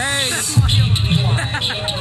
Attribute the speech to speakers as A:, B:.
A: Hey.